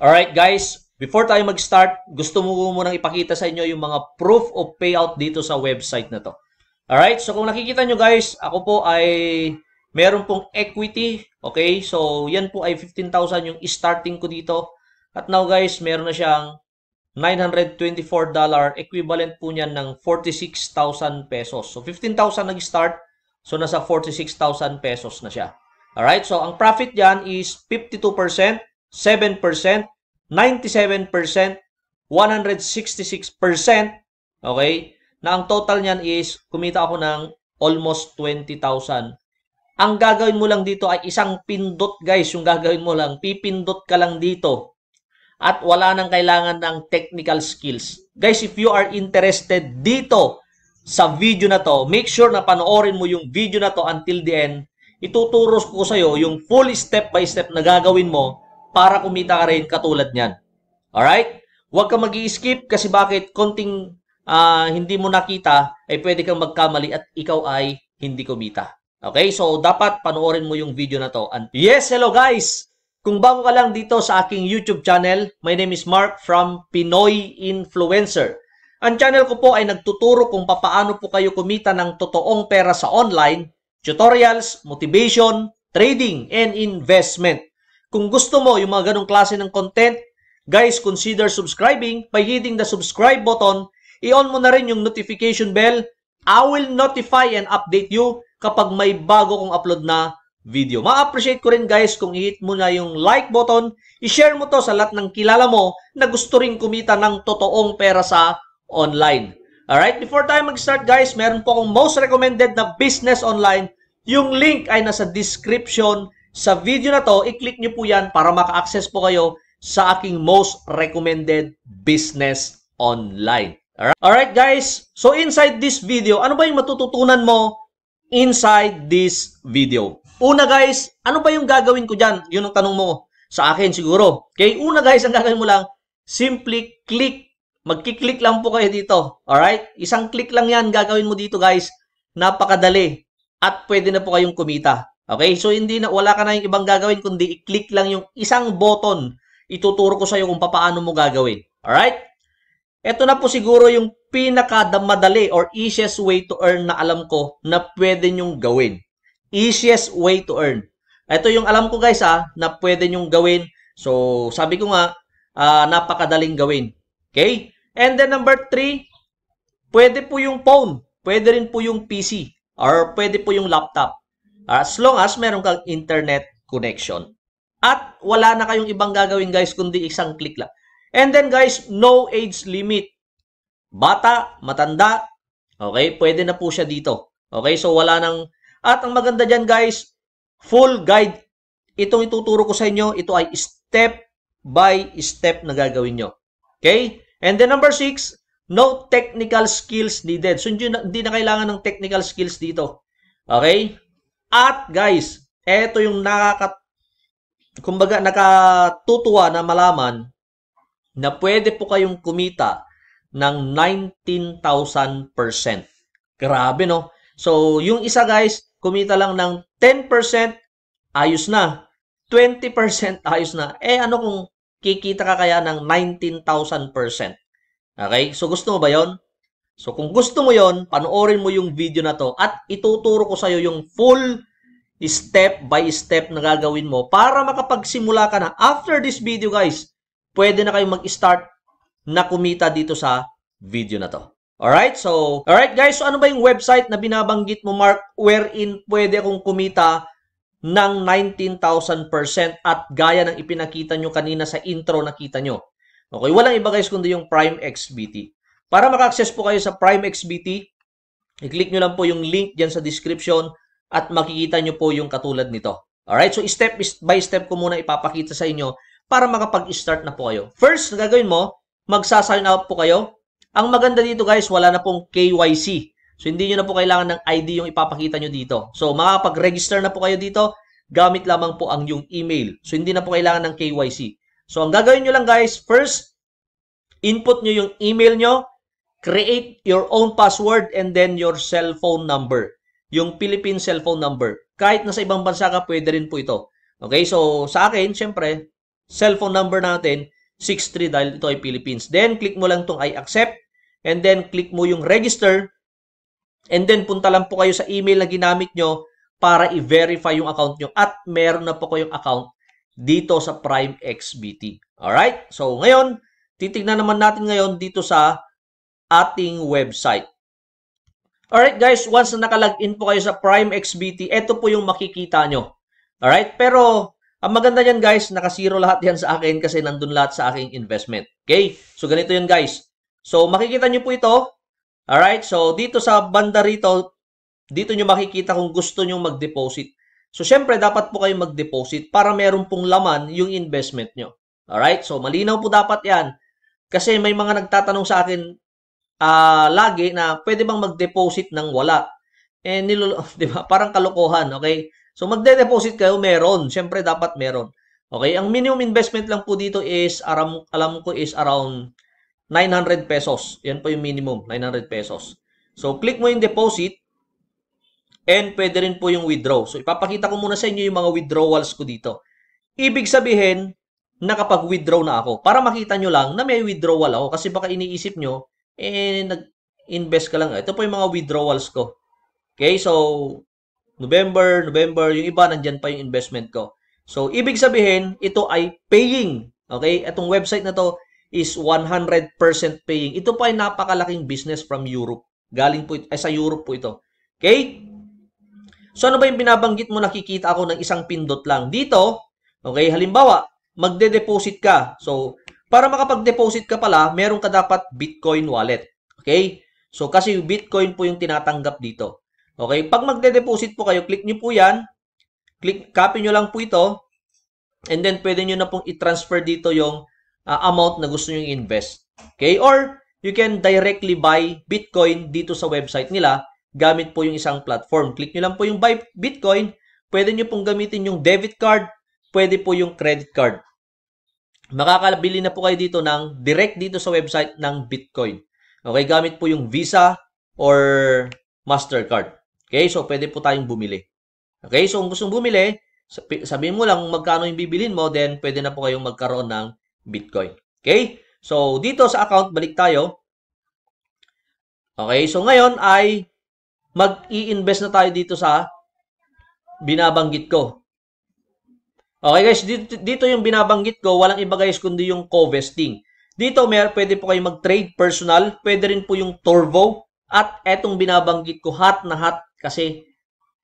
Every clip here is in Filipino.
Alright guys, before tayo mag-start, gusto mo munang ipakita sa inyo yung mga proof of payout dito sa website na to. Alright, so kung nakikita nyo guys, ako po ay meron pong equity. Okay, so yan po ay 15,000 yung starting ko dito. At now guys, meron na siyang $924 equivalent po niyan ng 46,000 pesos. So 15,000 nag-start, so nasa 46,000 pesos na siya. Alright, so ang profit dyan is 52%, 7%, 97%, 166%, okay? Na ang total niyan is kumita ako ng almost 20,000. Ang gagawin mo lang dito ay isang pindot, guys. Yung gagawin mo lang, pipindot ka lang dito. At wala nang kailangan ng technical skills. Guys, if you are interested dito sa video na to, make sure na panoorin mo yung video na to until the end. Ituturo ko sa iyo yung full step by step na gagawin mo para kumita ka rin katulad niyan. Alright? Huwag kang mag skip kasi bakit konting uh, hindi mo nakita ay pwede kang magkamali at ikaw ay hindi kumita. Okay? So, dapat panoorin mo yung video na to. And yes, hello guys! Kung bago ka lang dito sa aking YouTube channel, my name is Mark from Pinoy Influencer. Ang channel ko po ay nagtuturo kung papaano po kayo kumita ng totoong pera sa online, tutorials, motivation, trading, and investment. Kung gusto mo yung mga ganong klase ng content, guys, consider subscribing by hitting the subscribe button. I-on mo na rin yung notification bell. I will notify and update you kapag may bago kong upload na video. Ma-appreciate ko rin guys kung i-hit mo na yung like button, i-share mo to sa lahat ng kilala mo na gusto rin kumita ng totoong pera sa online. Alright, before tayo mag-start guys, meron po akong most recommended na business online. Yung link ay nasa description sa video na to, i-click nyo po yan para maka-access po kayo sa aking most recommended business online. Alright? Alright guys, so inside this video, ano ba yung matututunan mo inside this video? Una guys, ano ba yung gagawin ko dyan? Yun ang tanong mo sa akin siguro. Okay, una guys, ang gagawin mo lang, simply click. Magkiklik lang po kayo dito. Alright? Isang click lang yan gagawin mo dito guys. Napakadali. At pwede na po kayong kumita. Okay? So, hindi na, wala ka na yung ibang gagawin, kundi i-click lang yung isang button. Ituturo ko sa iyo kung paano mo gagawin. Alright? Ito na po siguro yung pinakamadali or easiest way to earn na alam ko na pwede nyong gawin. Easiest way to earn. Ito yung alam ko guys ah, na pwede nyong gawin. So, sabi ko nga, uh, napakadaling gawin. Okay? And then number three, pwede po yung phone. Pwede rin po yung PC. Or pwede po yung laptop. As long as meron kang internet connection. At wala na kayong ibang gagawin guys kundi isang click lang. And then guys, no age limit. Bata, matanda, okay, pwede na po siya dito. Okay, so wala nang... At ang maganda dyan guys, full guide. Itong ituturo ko sa inyo, ito ay step by step na gagawin nyo. Okay? And then number six, no technical skills needed. So hindi na, hindi na kailangan ng technical skills dito. Okay? At guys, eto yung nakaka kumbaga nakatutuwa na malaman na pwede po kayong kumita ng 19,000%. Grabe no? So, yung isa guys, kumita lang ng 10%, ayos na. 20% ayos na. Eh ano kung kikita ka kaya ng 19,000%? Okay? So, gusto mo ba yon? So kung gusto mo yon, panoorin mo yung video na to at ituturo ko sa iyo yung full step by step na gagawin mo para makapagsimula ka na. After this video guys, pwede na kayong mag-start na kumita dito sa video na to. Alright? So, alright guys, so ano ba yung website na binabanggit mo Mark wherein pwede akong kumita ng 19,000% at gaya ng ipinakita nyo kanina sa intro nakita nyo. Okay, walang iba guys kundi yung Prime XBT. Para maka-access po kayo sa Prime XBT, i-click nyo lang po yung link dyan sa description at makikita nyo po yung katulad nito. Alright, so step by step ko muna ipapakita sa inyo para makapag-start na po kayo. First, gagawin mo, magsa-sign out po kayo. Ang maganda dito guys, wala na pong KYC. So, hindi nyo na po kailangan ng ID yung ipapakita nyo dito. So, makapag-register na po kayo dito, gamit lamang po ang yung email. So, hindi na po kailangan ng KYC. So, ang gagawin nyo lang guys, first, input nyo yung email nyo, create your own password and then your cellphone number. Yung Philippine cellphone number. Kahit nasa ibang bansa ka, pwede rin po ito. Okay, so sa akin, syempre, cellphone number natin, 63 dahil ito ay Philippines. Then, click mo lang itong I accept. And then, click mo yung register. And then, punta lang po kayo sa email na ginamit nyo para i-verify yung account nyo. At meron na po kayong account dito sa Prime XBT. Alright? So, ngayon, titignan naman natin ngayon dito sa ating website. Alright guys, once na nakalagin po kayo sa Prime XBT, ito po yung makikita nyo. Alright? Pero, ang maganda yan guys, nakasiro lahat yan sa akin kasi nandun lahat sa aking investment. Okay? So, ganito yun guys. So, makikita nyo po ito. Alright? So, dito sa banda rito, dito nyo makikita kung gusto nyo mag-deposit. So, syempre, dapat po kayo mag-deposit para meron pong laman yung investment nyo. Alright? So, malinaw po dapat yan. Kasi may mga nagtatanong sa akin uh, lagi na pwede bang mag-deposit ng wala. Eh, nilul di ba? Parang kalokohan, okay? So, magde-deposit kayo, meron. Siyempre, dapat meron. Okay? Ang minimum investment lang po dito is, aram, alam ko is around 900 pesos. Yan po yung minimum, 900 pesos. So, click mo yung deposit and pwede rin po yung withdraw. So, ipapakita ko muna sa inyo yung mga withdrawals ko dito. Ibig sabihin, nakapag-withdraw na ako. Para makita nyo lang na may withdrawal ako. Kasi baka iniisip nyo, eh, nag-invest ka lang. Ito po yung mga withdrawals ko. Okay, so, November, November, yung iba, nandyan pa yung investment ko. So, ibig sabihin, ito ay paying. Okay? Itong website na to is 100% paying. Ito pa ay napakalaking business from Europe. Galing po, ay sa Europe po ito. Okay? So, ano ba yung binabanggit mo? Nakikita ako ng isang pindot lang. Dito, okay, halimbawa, magde-deposit ka. So, para makapag-deposit ka pala, meron ka dapat Bitcoin wallet. Okay? So, kasi Bitcoin po yung tinatanggap dito. Okay? Pag magde-deposit po kayo, click nyo po yan. Click, copy nyo lang po ito. And then, pwede nyo na pong i-transfer dito yung uh, amount na gusto nyo invest. Okay? Or, you can directly buy Bitcoin dito sa website nila gamit po yung isang platform. Click nyo lang po yung buy Bitcoin. Pwede nyo pong gamitin yung debit card. Pwede po yung credit card. Makakabili na po kayo dito ng direct dito sa website ng Bitcoin. Okay, gamit po yung Visa or Mastercard. Okay, so pwede po tayong bumili. Okay, so kung gusto bumili, sabihin mo lang magkano yung bibilin mo, then pwede na po kayong magkaroon ng Bitcoin. Okay, so dito sa account, balik tayo. Okay, so ngayon ay mag-i-invest na tayo dito sa binabanggit ko. Okay guys, dito, dito yung binabanggit ko, walang iba guys kundi yung co-vesting. Dito may pwede po kayo mag-trade personal, pwede rin po yung Torvo, at etong binabanggit ko hot na hot kasi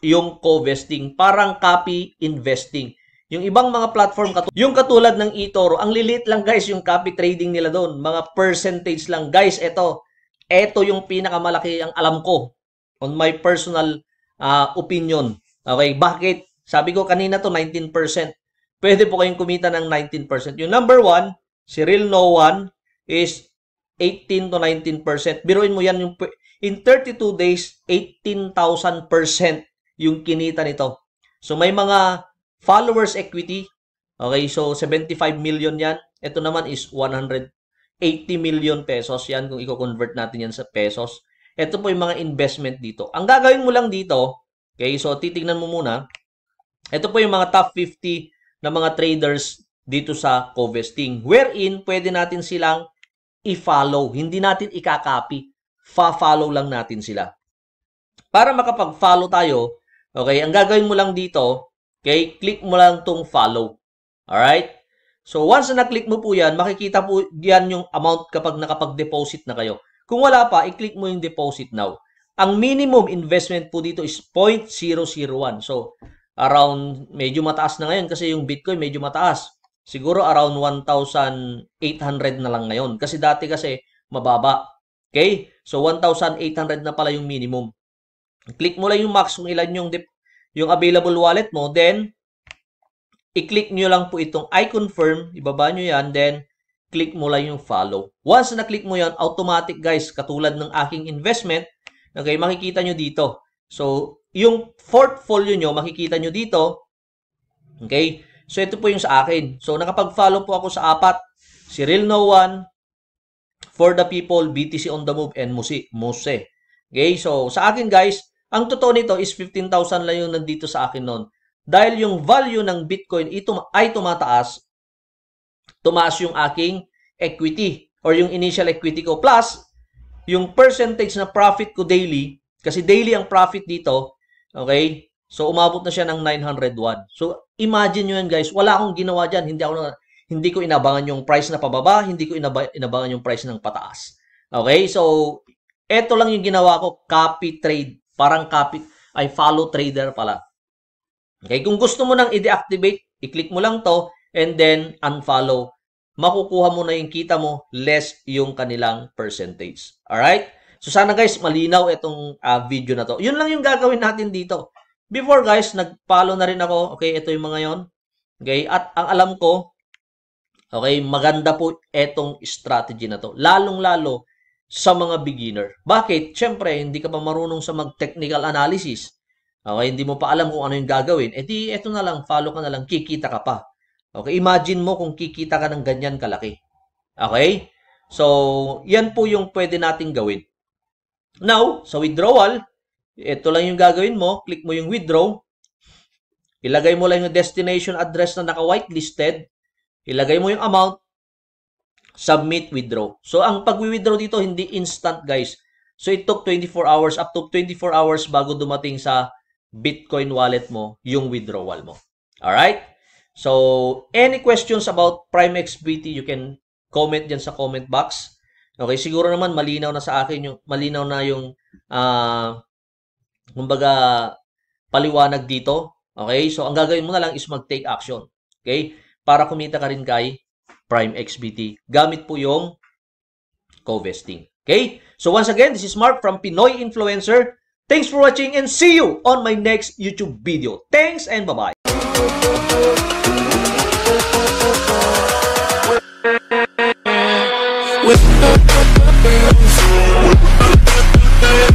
yung co-vesting, parang copy investing. Yung ibang mga platform, yung katulad ng eToro, ang lilit lang guys yung copy trading nila doon. Mga percentage lang. Guys, ito, ito yung pinakamalaki ang alam ko on my personal uh, opinion. Okay, bakit? Sabi ko kanina to 19%. Pwede po kayong kumita ng 19%. Yung number one, si Real No One is 18 to 19%. Biruin mo yan yung In 32 days, 18,000% yung kinita nito. So may mga followers equity. Okay, so 75 million yan. Ito naman is 180 million pesos yan kung i-convert natin yan sa pesos. Ito po yung mga investment dito. Ang gagawin mo lang dito, okay, so titingnan mo muna. Ito po yung mga top 50 na mga traders dito sa Covesting. Wherein, pwede natin silang i-follow. Hindi natin i-copy fa-follow lang natin sila. Para makapag-follow tayo, okay, ang gagawin mo lang dito, okay, click mo lang tong follow. Alright? So, once na na-click mo po yan, makikita po yan yung amount kapag nakapag-deposit na kayo. Kung wala pa, i-click mo yung deposit now. Ang minimum investment po dito is 0.001. So, around, medyo mataas na ngayon kasi yung Bitcoin medyo mataas. Siguro around 1,800 na lang ngayon. Kasi dati kasi mababa. Okay? So, 1,800 na pala yung minimum. Click mo lang yung max kung ilan yung, yung available wallet mo. Then, i-click nyo lang po itong I confirm. Ibaba nyo yan. Then, click mo lang yung follow. Once na click mo yan, automatic guys, katulad ng aking investment, okay, makikita nyo dito. So, yung portfolio nyo, makikita nyo dito. Okay? So, ito po yung sa akin. So, nakapag-follow po ako sa apat. Si Real No One, For the People, BTC on the Move, and Muse. Muse. Okay, so sa akin guys, ang totoo nito is 15,000 lang yung nandito sa akin noon. Dahil yung value ng Bitcoin ito ay tumataas, tumaas yung aking equity or yung initial equity ko. Plus, yung percentage na profit ko daily, kasi daily ang profit dito, okay? So, umabot na siya ng 901. So, imagine nyo yan guys, wala akong ginawa dyan. Hindi, ako hindi ko inabangan yung price na pababa, hindi ko inaba, inabangan yung price ng pataas. Okay? So, eto lang yung ginawa ko, copy trade. Parang copy, ay follow trader pala. Okay? Kung gusto mo nang i-deactivate, i-click mo lang to and then unfollow makukuha mo na yung kita mo, less yung kanilang percentage. Alright? So sana guys, malinaw itong uh, video na to. Yun lang yung gagawin natin dito. Before guys, nag-follow na rin ako. Okay, ito yung mga yon. Okay, at ang alam ko, okay, maganda po itong strategy na to. Lalong-lalo sa mga beginner. Bakit? Siyempre, hindi ka pa marunong sa mag-technical analysis. Okay, hindi mo pa alam kung ano yung gagawin. E di, eto na lang, follow ka na lang, kikita ka pa. Okay, imagine mo kung kikita ka ng ganyan kalaki. Okay? So, yan po yung pwede nating gawin. Now, sa withdrawal, ito lang yung gagawin mo. Click mo yung withdraw. Ilagay mo lang yung destination address na naka-whitelisted. Ilagay mo yung amount. Submit withdraw. So, ang pag-withdraw dito, hindi instant, guys. So, it took 24 hours, up to 24 hours bago dumating sa Bitcoin wallet mo yung withdrawal mo. Alright? So, any questions about Prime XBT, you can comment dyan sa comment box. Okay, siguro naman malinaw na sa akin yung malinaw na yung uh, kumbaga paliwanag dito. Okay? So, ang gagawin mo na lang is mag-take action. Okay? Para kumita ka rin kay Prime XBT. Gamit po yung co-vesting. Okay? So, once again, this is Mark from Pinoy Influencer. Thanks for watching and see you on my next YouTube video. Thanks and bye-bye. We.